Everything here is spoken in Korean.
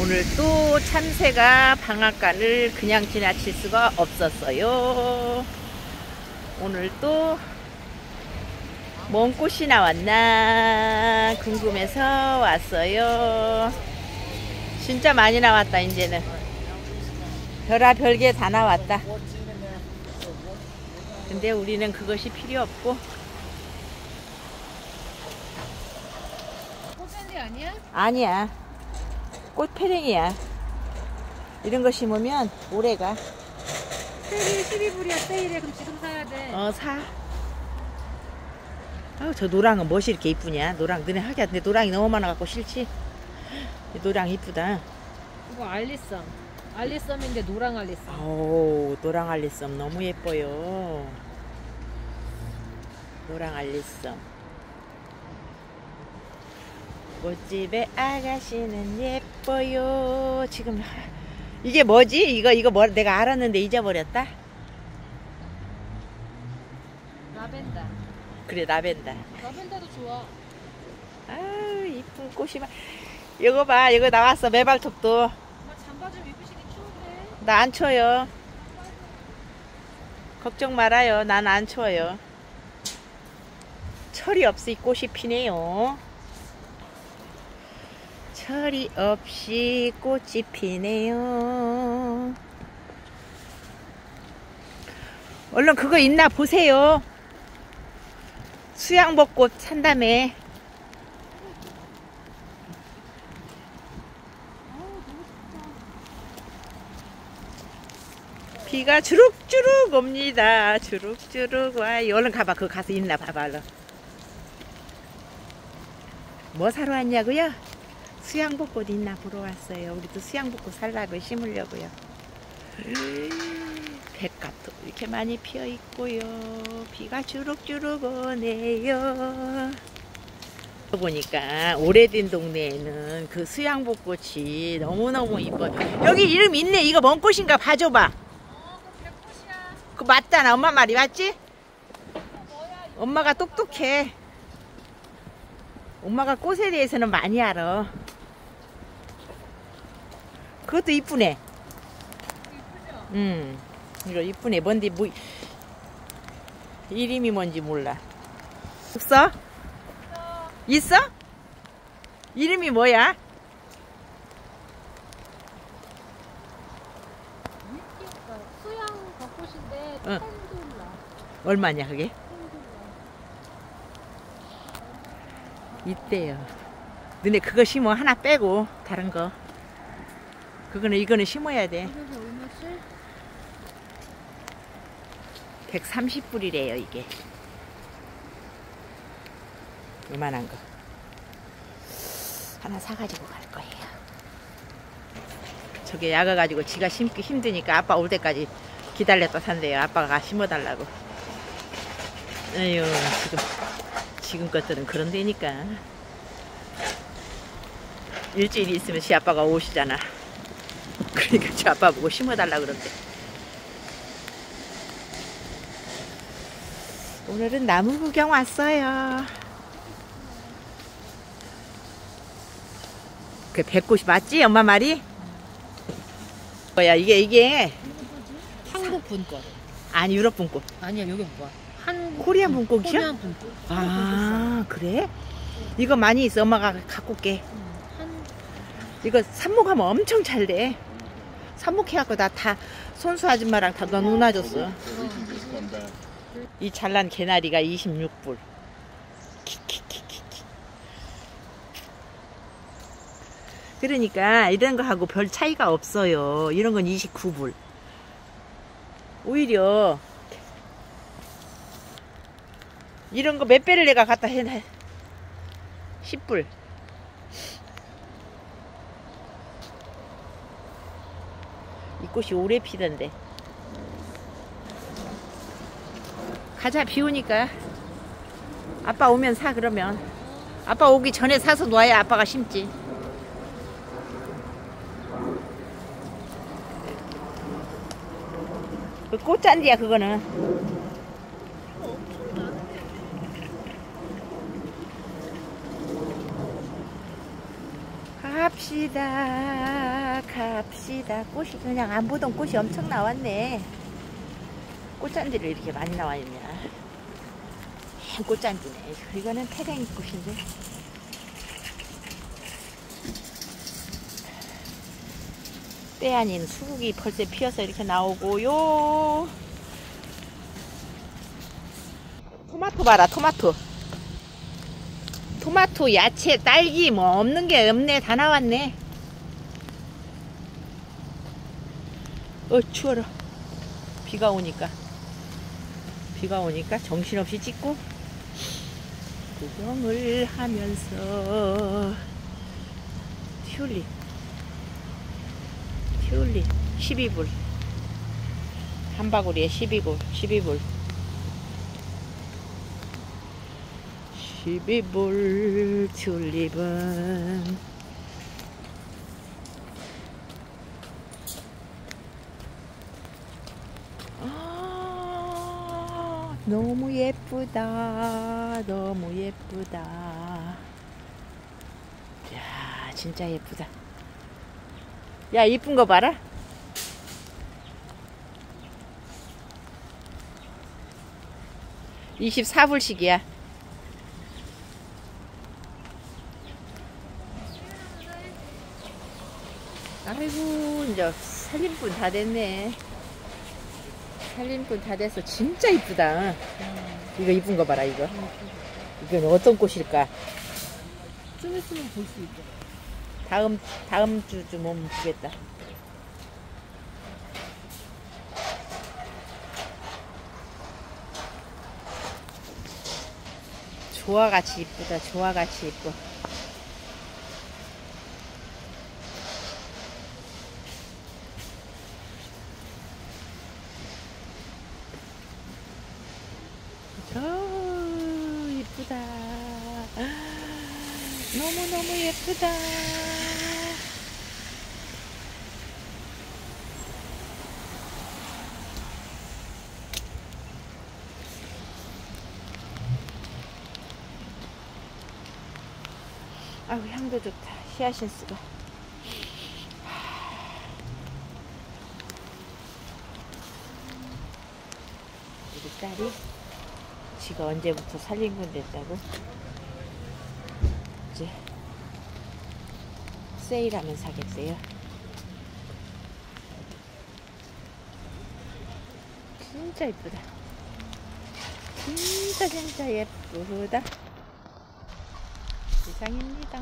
오늘 또 참새가 방앗간을 그냥 지나칠 수가 없었어요. 오늘 또 먼 꽃이 나왔나 궁금해서 왔어요. 진짜 많이 나왔다 이제는. 별아 별게 다 나왔다. 근데 우리는 그것이 필요 없고 아니야? 아니야. 꽃 패랭이야. 이런 거 심으면 오래가. 세일이 12불이야 세일에 그럼 지금 사야 돼 어, 사. 아우, 저 노랑은 멋이 이렇게 이쁘냐? 노랑, 너네 하기야. 근데 노랑이 너무 많아갖고 싫지? 이 노랑 이쁘다. 이거 알리썸 알리썸인데 노랑 알리썸 아우, 노랑 알리썸 너무 예뻐요. 노랑 알리썸. 꽃집의 아가씨는 예뻐요. 지금 하- 이게 뭐지? 이거 이거 뭐 내가 알았는데 잊어버렸다. 라벤더 그래 라벤더. 라벤더도 좋아 아유 이쁜 꽃이 막. 이거 봐, 이거 나왔어 매발톱도. 엄마 잠바 좀 입으시기 추운데 나 안 추워요. 걱정 말아요. 난 안 추워요. 철이 없이 꽃이 피네요. 철이 없이 꽃이 피네요. 얼른 그거 있나 보세요. 수양벚꽃 산다며. 비가 주룩주룩 옵니다. 주룩주룩 와요. 얼른 가봐. 그거 가서 있나 봐봐. 얼른. 뭐 사러 왔냐고요? 수양벚꽃 있나 보러 왔어요. 우리도 수양벚꽃 살라고 심으려고요. 백갑도 이렇게 많이 피어 있고요. 비가 주룩주룩 오네요. 보니까 오래된 동네에는 그 수양벚꽃이 너무너무 이뻐요. 여기 이름 있네. 이거 뭔 꽃인가 봐줘봐. 그 맞잖아. 엄마 말이 맞지? 엄마가 똑똑해. 엄마가 꽃에 대해서는 많이 알아. 그것도 이쁘네. 음, 이거 이쁘네. 뭔데 뭐 이름이 뭔지 몰라. 없어? 있어? 이름이 뭐야? 수양 벚꽃인데 응. 펜둘라 얼마냐 그게? 있대요. 너네 그거 심어 하나 빼고 다른 거. 그거는 이거는 심어야 돼. 이게 얼마지? 130불이래요 이게. 요만한 거. 하나 사가지고 갈 거예요. 저게 약아가지고 지가 심기 힘드니까 아빠 올 때까지 기다렸다 산대요. 아빠가 심어달라고. 에휴, 지금, 지금 것들은 그런 데니까. 일주일 있으면 지 아빠가 오시잖아. 그러니까 지 아빠 보고 심어달라 그런대. 오늘은 나무 구경 왔어요. 그 백꽃이 맞지? 엄마 말이? 뭐야 이게 이게 한국 분꽃 아니 유럽 분꽃 아니야 여기 뭐야 한국 코리안 분꽃이야? 코리안 분꽃 아 그래? 이거 많이 있어 엄마가 갖고 올게 한 이거 삽목하면 엄청 잘돼 삽목해갖고 나 다 손수 아줌마랑 다 논아줬어. 이 잘난 개나리가 26불. 키키키키키. 그러니까 이런 거 하고 별 차이가 없어요. 이런 건 29불. 오히려 이런 거 몇 배를 내가 갖다 해 10불 이 꽃이 오래 피던데. 가자 비 오니까. 아빠 오면 사 그러면. 아빠 오기 전에 사서 놔야 아빠가 심지. 그 꽃잔디야 그거는 갑시다 갑시다. 꽃이 그냥 안 보던 꽃이 엄청 나왔네. 꽃잔디를 이렇게 많이 나와 있냐. 한 꽃잔디네. 이거는 태댕이 꽃인데. 때 아닌 수국이 벌써 피어서 이렇게 나오고요. 토마토 봐라 토마토 토마토, 야채, 딸기 뭐 없는 게 없네. 다 나왔네. 어 추워라. 비가 오니까. 비가 오니까 정신없이 찍고 구경을 하면서 튤립 튤립 12불 한 바구리에 12불 12불 12불 튤립은 아, 너무 예쁘다. 너무 예쁘다. 야, 진짜 예쁘다. 야, 이쁜 거 봐라. 이십사 불씩이야. 아이고 이제 살림꾼 다 됐네. 살림꾼 다 돼서 진짜 이쁘다. 이거 이쁜 거 봐라 이거. 이건 어떤 꽃일까? 좀 있으면 볼 수 있죠. 다음 다음 주쯤 오면 보겠다. 조화같이 이쁘다 조화같이 이뻐 저 이쁘다. 너무 예쁘다. 아우 향도 좋다. 히아신스가. 우리 딸이 지가 언제부터 살림꾼 됐다고? 이제 세일하면 사겠대요. 진짜 예쁘다. 진짜 진짜 예쁘다. 세상입니다.